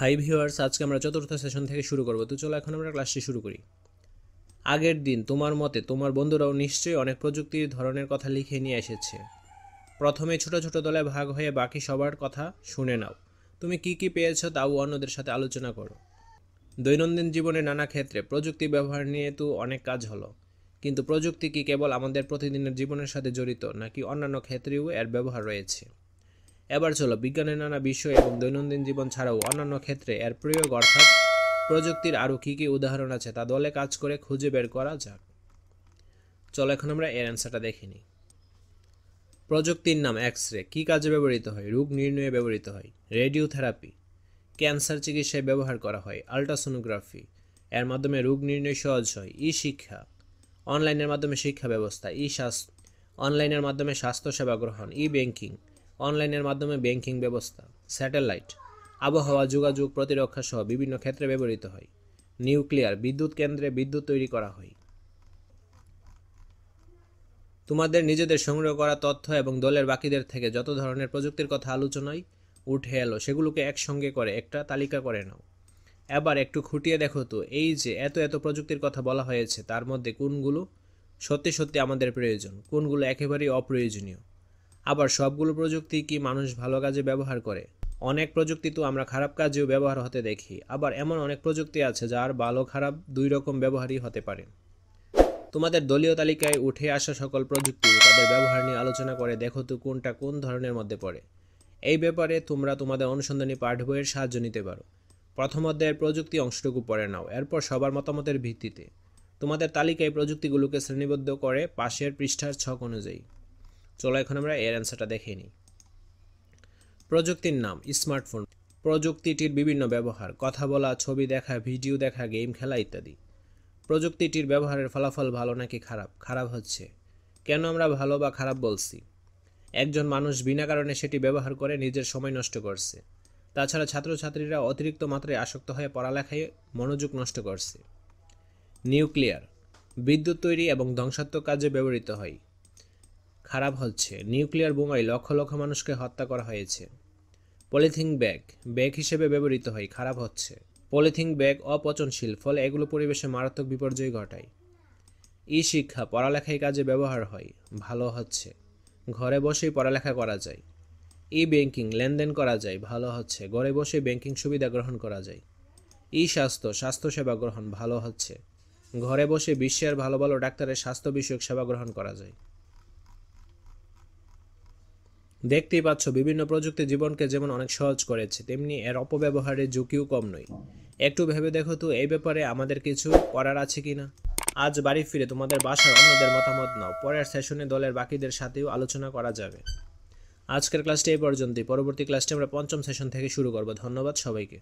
Hi viewers, আজকে আমরা চতুর্থ সেশন থেকে শুরু করব। তো চলো এখন আমরা ক্লাসটি শুরু করি। আগের দিন তোমার মতে তোমার বন্ধুরাও নিশ্চয়ই অনেক প্রযুক্তির ধরনের কথা লিখে নিয়ে এসেছে। প্রথমে ছোট ছোট দলে ভাগ হয়ে বাকি সবার কথা শুনে নাও। তুমি কি কি পেয়েছ তাও অন্যদের সাথে আলোচনা করো। দৈনন্দিন জীবনে নানা ক্ষেত্রে প্রযুক্তি ব্যবহার নিয়ে তো অনেক কাজ হলো। কিন্তু প্রযুক্তি কি কেবল আমাদের প্রতিদিনের জীবনের সাথে জড়িত, নাকি অন্যান্য ক্ষেত্রেও এর ব্যবহার রয়েছে? এবার চলো বিজ্ঞানের নানা বিষয় এবং দৈনন্দিন জীবন ছাড়াও অন্যান্য ক্ষেত্রে এর প্রয়োগ অর্থাৎ প্রযুক্তির আরও কী কী উদাহরণ আছে তা দলে কাজ করে খুঁজে বের করা যাক। চলো এখন আমরা এর অ্যান্সারটা দেখে নিই। প্রযুক্তির নাম এক্স রে কী কাজে ব্যবহৃত হয়? রোগ নির্ণয়ে ব্যবহৃত হয়। রেডিওথেরাপি ক্যান্সার চিকিৎসায় ব্যবহার করা হয়। আলট্রাসোনোগ্রাফি এর মাধ্যমে রোগ নির্ণয় সহজ হয়। ই শিক্ষা অনলাইনের মাধ্যমে শিক্ষা ব্যবস্থা। ই স্বাস্থ্য অনলাইনের মাধ্যমে স্বাস্থ্যসেবা গ্রহণ। ই ব্যাংকিং অনলাইনের মাধ্যমে ব্যাংকিং ব্যবস্থা, স্যাটেলাইট, আবহাওয়া, যোগাযোগ প্রতিরক্ষা সহ বিভিন্ন ক্ষেত্রে ব্যবহৃত হয়। নিউক্লিয়ার বিদ্যুৎ কেন্দ্রে বিদ্যুৎ তৈরি করা হয়। তোমাদের নিজেদের সংগ্রহ করা তথ্য এবং দলের বাকিদের থেকে যত ধরনের প্রযুক্তির কথা আলোচনায় উঠে এলো, সেগুলোকে একসঙ্গে করে একটা তালিকা করে নাও। এবার একটু খুঁটিয়ে দেখো তো, এই যে এত এত প্রযুক্তির কথা বলা হয়েছে, তার মধ্যে কোনগুলো সত্যি সত্যি আমাদের প্রয়োজন, কোনগুলো একেবারেই অপ্রয়োজনীয়? আবার সবগুলো প্রযুক্তি কি মানুষ ভালো কাজে ব্যবহার করে? অনেক প্রযুক্তি তো আমরা খারাপ কাজেও ব্যবহার হতে দেখি, আবার এমন অনেক প্রযুক্তি আছে যার ভালো খারাপ দুই রকম ব্যবহারই হতে পারে। তোমাদের দলীয় তালিকায় উঠে আসা সকল প্রযুক্তি তাদের ব্যবহার নিয়ে আলোচনা করে দেখো তো কোনটা কোন ধরনের মধ্যে পড়ে। এই ব্যাপারে তোমরা তোমাদের অনুসন্ধানী পাঠ বইয়ের সাহায্য নিতে পারো। প্রথম অধ্যায়ের প্রযুক্তি অংশটুকু পড়ে নাও, এরপর সবার মতামতের ভিত্তিতে। তোমাদের তালিকায় প্রযুক্তিগুলোকে শ্রেণীবদ্ধ করে পাশের পৃষ্ঠার ছক অনুযায়ী। চলো এখন আমরা এর অ্যান্সারটা দেখে নিই। প্রযুক্তির নাম স্মার্টফোন প্রযুক্তিটির বিভিন্ন ব্যবহার, কথা বলা, ছবি দেখা ভিডিও দেখা গেম খেলা ইত্যাদি। প্রযুক্তিটির ব্যবহারের ফলাফল ভালো নাকি খারাপ? খারাপ হচ্ছে। কেন আমরা ভালো বা খারাপ বলছি? একজন মানুষ বিনা কারণে সেটি ব্যবহার করে নিজের সময় নষ্ট করছে। তাছাড়া ছাত্রছাত্রীরা অতিরিক্ত মাত্রায় আসক্ত হয়ে পড়ালেখায় মনোযোগ নষ্ট করছে। নিউক্লিয়ার, বিদ্যুৎ তৈরি এবং ধ্বংসাত্মক কাজে ব্যবহৃত হয়। খারাপ হচ্ছে। নিউক্লিয়ার বোমায় লক্ষ লক্ষ মানুষকে হত্যা করা হয়েছে। পলিথিন ব্যাগ ব্যাগ হিসেবে ব্যবহৃত হয়, খারাপ হচ্ছে। পলিথিন ব্যাগ অপচনশীল, ফলে এগুলো পরিবেশে মারাত্মক বিপর্যয় ঘটায়। ই শিক্ষা পড়ালেখায় কাজে ব্যবহার হয়, ভালো হচ্ছে। ঘরে বসেই পড়ালেখা করা যায়। ই ব্যাংকিং লেনদেন করা যায়, ভালো হচ্ছে। ঘরে বসে ব্যাংকিং সুবিধা গ্রহণ করা যায়। ই স্বাস্থ্য স্বাস্থ্যসেবা গ্রহণ, ভালো হচ্ছে। ঘরে বসে বিশ্বের ভালো ভালো ডাক্তারের স্বাস্থ্য বিষয়ক সেবা গ্রহণ করা যায়। দেখতেই পাচ্ছ, বিভিন্ন প্রযুক্তি জীবনকে যেমন অনেক সহজ করেছে, তেমনি এর অপব্যবহারের ঝুঁকিও কম নয়। একটু ভেবে দেখো তো, এই ব্যাপারে আমাদের কিছু করার আছে কি না আজ বাড়ি ফিরে তোমাদের বাসায় অন্যদের মতামত নাও। পরের সেশনে দলের বাকিদের সাথেও আলোচনা করা যাবে। আজকের ক্লাসটি এই পর্যন্তই। পরবর্তী ক্লাসটি আমরা পঞ্চম সেশন থেকে শুরু করব। ধন্যবাদ সবাইকে।